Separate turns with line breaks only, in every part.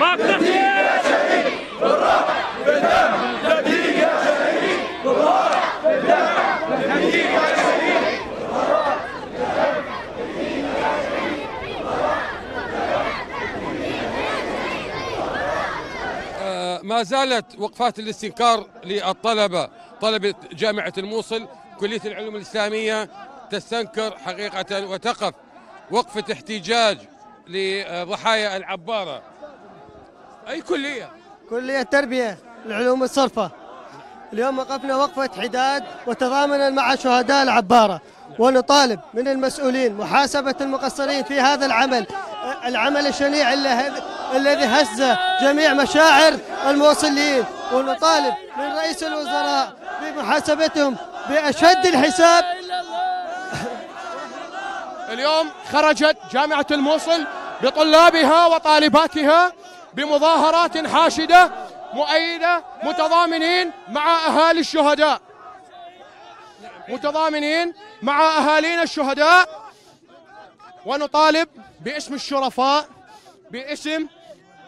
ما بتحكي
ما زالت وقفات الاستنكار للطلبة طلبة جامعة الموصل كلية العلوم الإسلامية تستنكر حقيقة وتقف. وقفة احتجاج لضحايا العبارة. أي كلية؟
كلية تربية العلوم الصرفة. اليوم وقفنا وقفة حداد وتضامنا مع شهداء العبارة. ونطالب من المسؤولين محاسبة المقصرين في هذا العمل. العمل الشنيع الذي هز جميع مشاعر الموصلين. ونطالب من رئيس الوزراء بمحاسبتهم بأشد الحساب.
اليوم خرجت جامعة الموصل بطلابها وطالباتها بمظاهرات حاشدة مؤيدة متضامنين مع أهالي الشهداء. متضامنين مع أهالينا الشهداء. ونطالب باسم الشرفاء باسم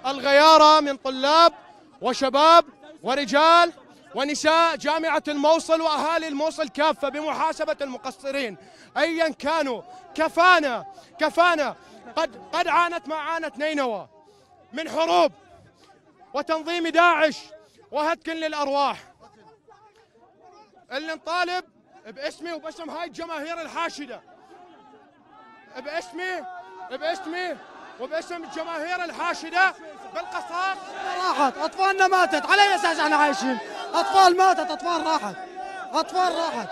الغيارة من طلاب وشباب ورجال ونساء جامعة الموصل وأهالي الموصل كافة بمحاسبة المقصرين. أيا كانوا كفانا كفانا. قد قد عانت ما عانت نينوى من حروب وتنظيم داعش وهتك للأرواح. اللي نطالب باسمي وباسم هاي الجماهير الحاشدة. باسمي باسمي وباسم الجماهير الحاشدة بالقصاص.
راحت أطفالنا ماتت. على اي أساس إحنا عايشين. أطفال ماتت أطفال راحت. أطفال راحت.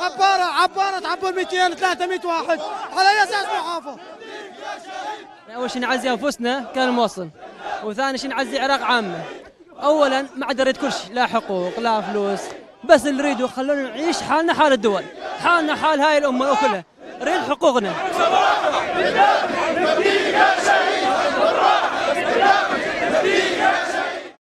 عبارة عبارة تعبوا 200 300 واحد. على أي أساس محافظ
أول شيء نعزي أنفسنا كان الموصل وثاني شيء نعزي عراق عامة. اولا ما عاد نريد كل شيء لا حقوق لا فلوس. بس اللي نريده خلونا نعيش حالنا حال الدول. حالنا حال هاي الأمة كلها نريد حقوقنا.